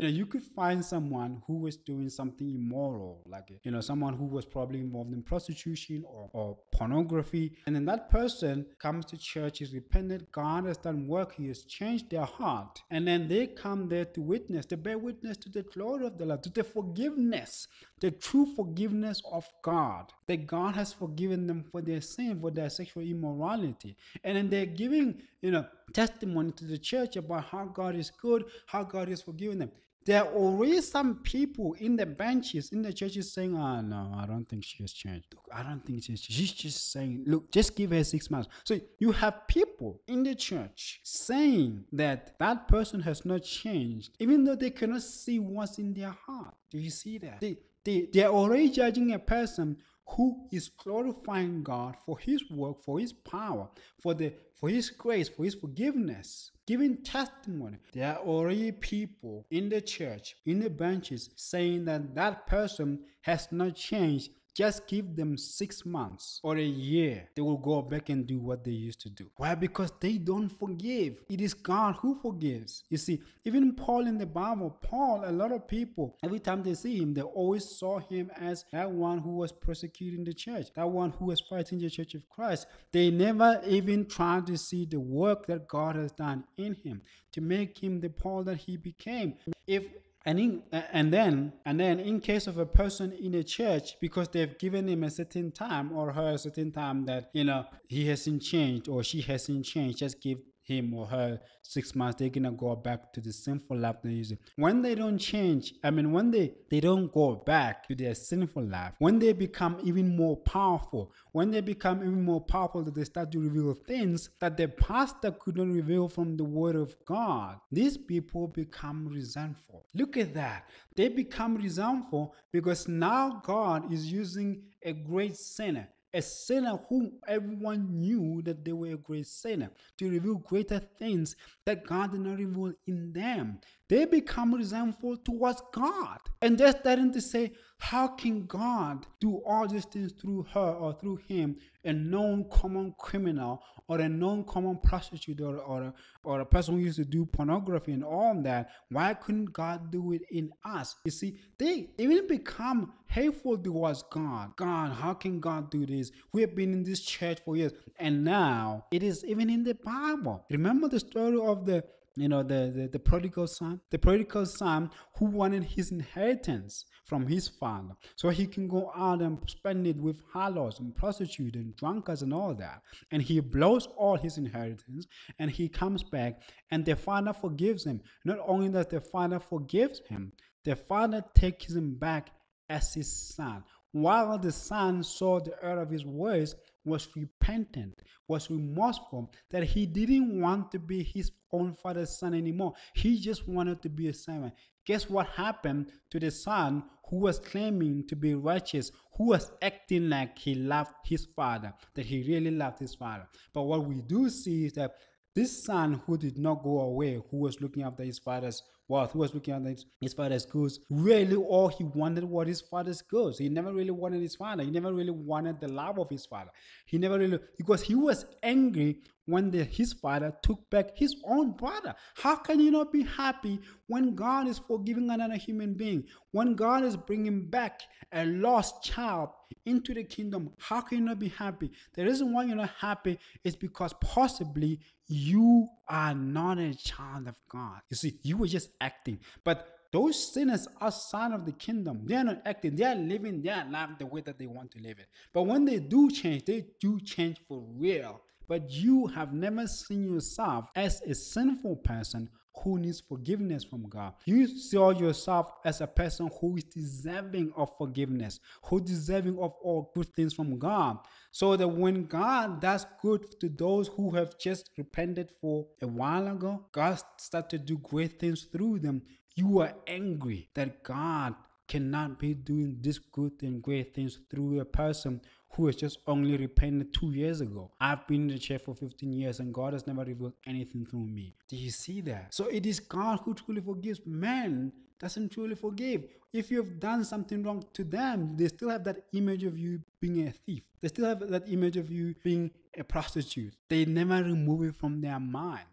you know, you could find someone who was doing something immoral, like, you know, someone who was probably involved in prostitution or, or pornography. And then that person comes to church, is repentant, God has done work, He has changed their heart. And then they come there to witness, to bear witness to the glory of the Lord, to the forgiveness, the true forgiveness of God. That God has forgiven them for their sin, for their sexual immorality. And then they're giving, you know, testimony to the church about how God is good, how God has forgiven them. There are already some people in the benches in the churches saying, "Ah, oh, no, I don't think she has changed. Look, I don't think she's. She's just saying, look, just give her six months." So you have people in the church saying that that person has not changed, even though they cannot see what's in their heart. Do you see that? They they they are already judging a person who is glorifying God for his work, for his power, for the for his grace, for his forgiveness, giving testimony. There are already people in the church, in the benches, saying that that person has not changed just give them six months or a year. They will go back and do what they used to do. Why? Because they don't forgive. It is God who forgives. You see, even Paul in the Bible, Paul, a lot of people, every time they see him, they always saw him as that one who was persecuting the church, that one who was fighting the church of Christ. They never even tried to see the work that God has done in him to make him the Paul that he became. If and in, and then and then in case of a person in a church because they've given him a certain time or her a certain time that you know he hasn't changed or she hasn't changed just give him or her six months, they're gonna go back to the sinful life they're using. When they don't change, I mean, when they they don't go back to their sinful life, when they become even more powerful, when they become even more powerful, that they start to reveal things that the pastor could not reveal from the word of God. These people become resentful. Look at that. They become resentful because now God is using a great sinner a sinner whom everyone knew that they were a great sinner, to reveal greater things that God did not reveal in them. They become resentful towards God. And they're starting to say, How can God do all these things through her or through him, a known common criminal or a known common prostitute or, or, or a person who used to do pornography and all that? Why couldn't God do it in us? You see, they even become hateful towards God. God, how can God do this? We have been in this church for years. And now it is even in the Bible. Remember the story of the you know the, the, the prodigal son the prodigal son who wanted his inheritance from his father. So he can go out and spend it with harlots and prostitutes and drunkards and all that. And he blows all his inheritance and he comes back and the father forgives him. Not only does the father forgives him the father takes him back as his son while the son saw the error of his ways was repentant, was remorseful, that he didn't want to be his own father's son anymore. He just wanted to be a servant. Guess what happened to the son who was claiming to be righteous, who was acting like he loved his father, that he really loved his father? But what we do see is that this son who did not go away, who was looking after his father's wealth, who was looking at his father's goods, really all he wanted was his father's goods. He never really wanted his father. He never really wanted the love of his father. He never really, because he was angry when the, his father took back his own brother. How can you not be happy when God is forgiving another human being? When God is bringing back a lost child into the kingdom, how can you not be happy? The reason why you're not happy is because possibly you are not a child of God. You see, you were just acting. But those sinners outside of the kingdom, they are not acting, they are living their life the way that they want to live it. But when they do change, they do change for real. But you have never seen yourself as a sinful person who needs forgiveness from God. You saw yourself as a person who is deserving of forgiveness, who deserving of all good things from God. So that when God does good to those who have just repented for a while ago, God starts to do great things through them. You are angry that God cannot be doing this good and great things through a person who has just only repented two years ago. I've been in the church for 15 years and God has never revealed anything through me. Do you see that? So it is God who truly forgives. Man doesn't truly forgive. If you've done something wrong to them, they still have that image of you being a thief. They still have that image of you being a prostitute. They never remove it from their mind.